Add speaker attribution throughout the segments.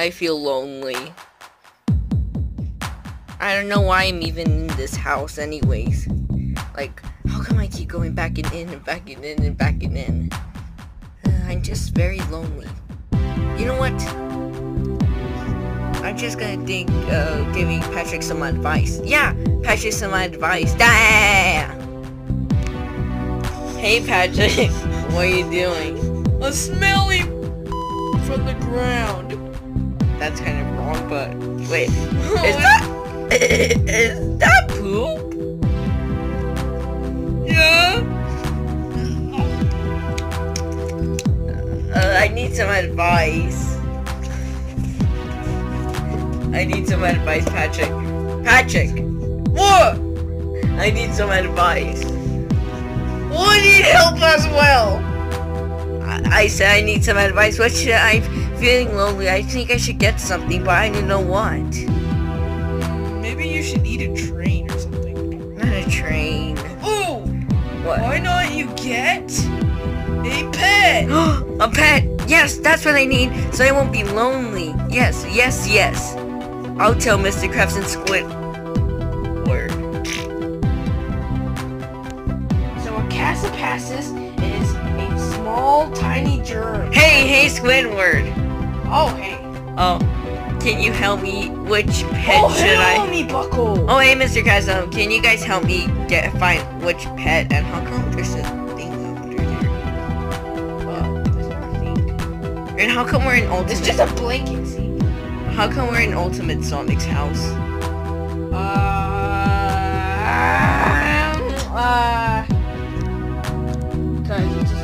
Speaker 1: I feel lonely. I don't know why I'm even in this house anyways. Like, how come I keep going back and in and back and in and back and in? Uh, I'm just very lonely. You know what? I'm just gonna think uh, giving Patrick some advice. Yeah, Patrick some advice. Da! Hey Patrick, what are you doing?
Speaker 2: A smelly from the ground.
Speaker 1: That's kind of wrong, but wait, is that is that poop?
Speaker 2: Yeah.
Speaker 1: Uh, I need some advice. I need some advice, Patrick. Patrick,
Speaker 2: What?
Speaker 1: I need some advice. I need help as well. I, I said I need some advice. What should I? I'm feeling lonely. I think I should get something, but I don't know what.
Speaker 2: Maybe you should eat a train or something.
Speaker 1: Not a train.
Speaker 2: Ooh,
Speaker 1: What?
Speaker 2: why not you get a pet?
Speaker 1: a pet! Yes, that's what I need, so I won't be lonely. Yes, yes, yes. I'll tell Mr. Krabs and Squid. Word.
Speaker 2: So a Casapassus is a small, tiny germ.
Speaker 1: Hey, hey, Squidward.
Speaker 2: Oh, hey.
Speaker 1: Oh, can you help me? Which pet
Speaker 2: oh,
Speaker 1: should I?
Speaker 2: me buckle.
Speaker 1: Oh, hey, Mr. Um, can you guys help me get find which pet and how come there's a thing under there?
Speaker 2: Not a thing.
Speaker 1: And how come we're in Ultimate- It's
Speaker 2: just a blanket, see?
Speaker 1: How come we're in Ultimate Sonic's house?
Speaker 2: Uh, uh, because it's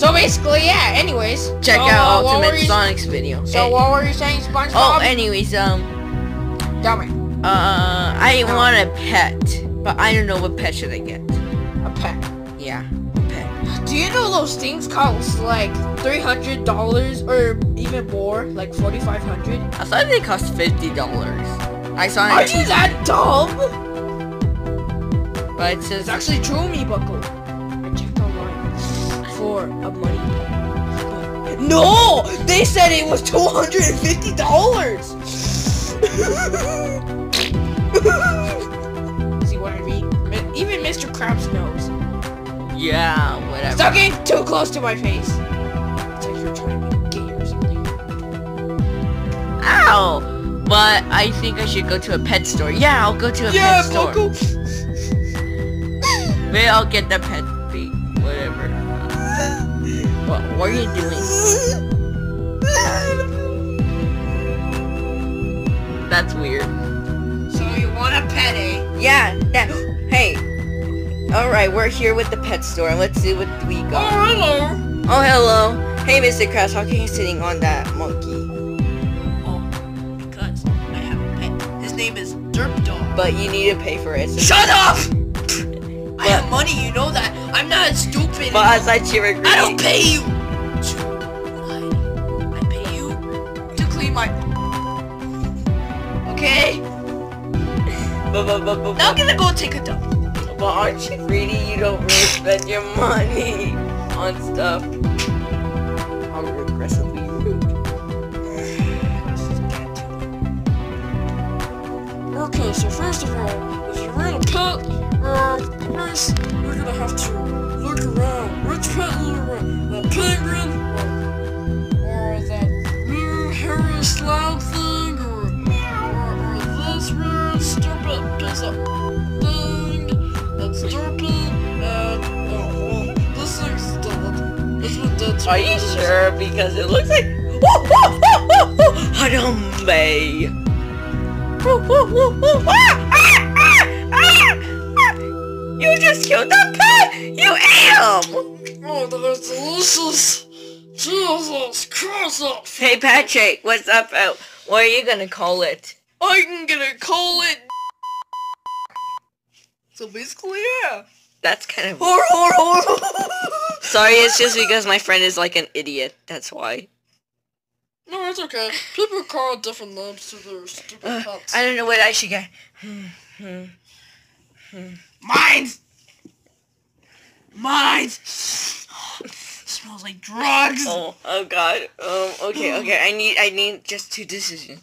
Speaker 1: Yeah.
Speaker 2: So basically, yeah. Anyways,
Speaker 1: Check
Speaker 2: so,
Speaker 1: out
Speaker 2: uh,
Speaker 1: Ultimate
Speaker 2: you-
Speaker 1: Sonic's video.
Speaker 2: So
Speaker 1: Eh,
Speaker 2: what were you saying, SpongeBob?
Speaker 1: oh, anyways, um,
Speaker 2: Tell me.
Speaker 1: uh, I
Speaker 2: No.
Speaker 1: want a pet, but I don't know what pet should I get.
Speaker 2: A pet.
Speaker 1: Yeah, a pet.
Speaker 2: Do you know those things cost like three hundred dollars or even more, like forty five hundred?
Speaker 1: I thought they cost fifty dollars. I saw
Speaker 2: Are you that dumb?
Speaker 1: but it says
Speaker 2: It's actually true, me buckle. I checked for a money. No, they said it was two hundred and fifty dollars. See what I mean? Even Mr. Krabs knows.
Speaker 1: yeah, whatever.
Speaker 2: Stop getting too close to my face. It's like you're trying to be gay or something.
Speaker 1: Ow! But I think I should go to a pet store. Yeah, I'll go to a pet store. Yeah, Maybe I'll get the pet thing. Whatever. What, what are you doing? That's weird.
Speaker 2: So you want a pet, eh?
Speaker 1: Yeah, that. Hey. Alright, we're here with the pet store. Let's see what we got.
Speaker 2: Oh, hello.
Speaker 1: Oh, hello. Hey, Mr. Krabs, how can you sitting on that monkey?
Speaker 2: Oh, because I have a pet. His name is Derp Dog.
Speaker 1: But you need to pay for it. So
Speaker 2: Shut up! I have money, you know that. I'm not stupid.
Speaker 1: But as I cheer agree.
Speaker 2: I don't pay you. to I pay you to clean my. Okay.
Speaker 1: But, but, but, but,
Speaker 2: Now I'm gonna go take a dump.
Speaker 1: but aren't you greedy? You don't really spend your money on stuff. I'm aggressively rude.
Speaker 2: Okay, so first of all, if you want a pet,
Speaker 1: Are you sure? Because it looks like. Harambe. Ah, ah, ah, you just killed the pet! You am!
Speaker 2: Oh, that is delicious. Jesus Christ!
Speaker 1: Hey Patrick, what's up? Uh, what are you gonna call it?
Speaker 2: I'm gonna call it. So basically, yeah.
Speaker 1: That's kind of.
Speaker 2: Hor hor hor.
Speaker 1: Sorry, it's just because my friend is like an idiot. That's why.
Speaker 2: No, it's okay. People call different names to their stupid
Speaker 1: Uh,
Speaker 2: pets.
Speaker 1: I don't know what I should get. Hmm, hmm, hmm.
Speaker 2: Mines. Mine smells like drugs.
Speaker 1: Oh, oh god. Um, okay, okay. I need, I need just two decisions.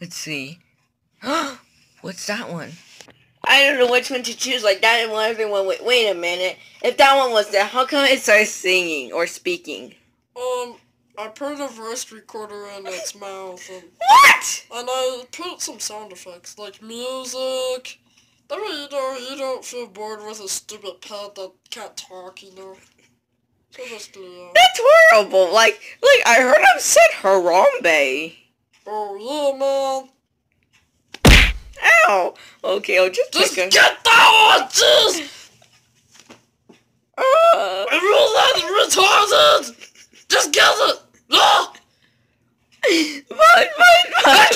Speaker 1: Let's see. What's that one? I don't know which one to choose. Like that and one, everyone. Wait, wait a minute. If that one was there, how come it starts singing or speaking?
Speaker 2: Um, I put a voice recorder in its mouth and,
Speaker 1: What?
Speaker 2: and I put some sound effects like music. That way you know you don't feel bored with a stupid pet that can't talk, you know. So uh,
Speaker 1: That's horrible. Like, like I heard him said Harambe.
Speaker 2: oh yeah, man.
Speaker 1: Ow. Okay, I'll just,
Speaker 2: Just get
Speaker 1: a.
Speaker 2: that one, jeez!
Speaker 1: Uh,
Speaker 2: I rule that retarded! Just get it! Ah!
Speaker 1: but, but, but,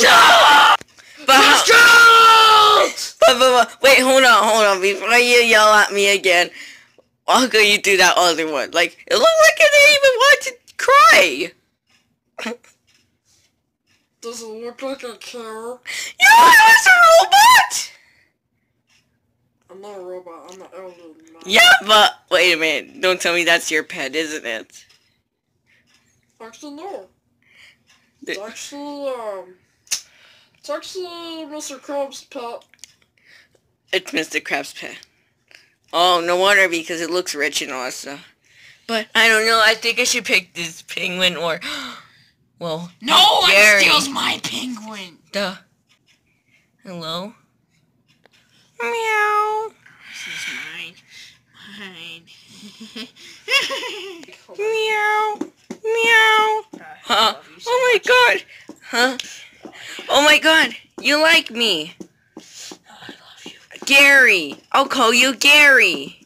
Speaker 1: but, how- but, but, but, wait, hold on, hold on. Before you yell at me again, how could you do that other one? Like, it looked like it didn't even want to cry.
Speaker 2: Does it look like a care?
Speaker 1: Yeah, it was a robot.
Speaker 2: I'm not a robot, I'm an alien man.
Speaker 1: Yeah, but wait a minute. Don't tell me that's your pet, isn't it?
Speaker 2: Actually, no.
Speaker 1: The-
Speaker 2: It's actually, um... It's actually Mr. Krabs' pet.
Speaker 1: It's Mr. Krabs' pet. Oh, no wonder because it looks rich and awesome. But I don't know. I think I should pick this penguin or, well,
Speaker 2: No one
Speaker 1: Gary.
Speaker 2: Steals my penguin!
Speaker 1: Duh. Hello. Meow.
Speaker 2: This is mine. Mine.
Speaker 1: Meow. Meow. Huh? Oh my god. Huh? Oh my god. You like me.
Speaker 2: I love you.
Speaker 1: Gary. I'll call you Gary.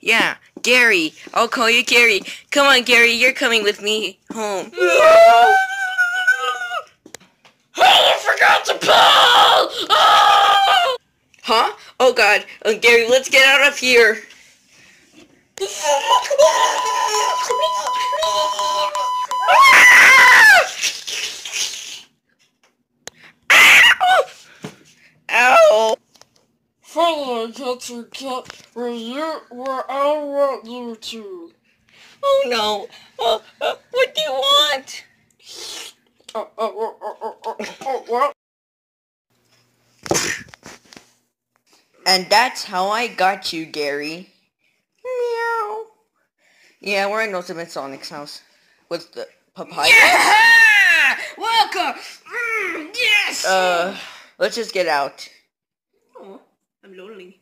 Speaker 1: Yeah, Gary. I'll call you Gary. Come on, Gary. You're coming with me home.
Speaker 2: Oh, I forgot to pull! Oh!
Speaker 1: Huh? Oh god. Oh, Gary, let's get out of here. Ow! Ow!
Speaker 2: I get to get where you, where I want you to.
Speaker 1: Oh no. Uh, uh, what do you want? And that's how I got you, Gary. Meow. Yeah, we're in Ultimate Sonic's house. With the papaya.
Speaker 2: Yeah! Welcome! Mm, yes!
Speaker 1: Uh, let's just get out.
Speaker 2: Oh, I'm lonely.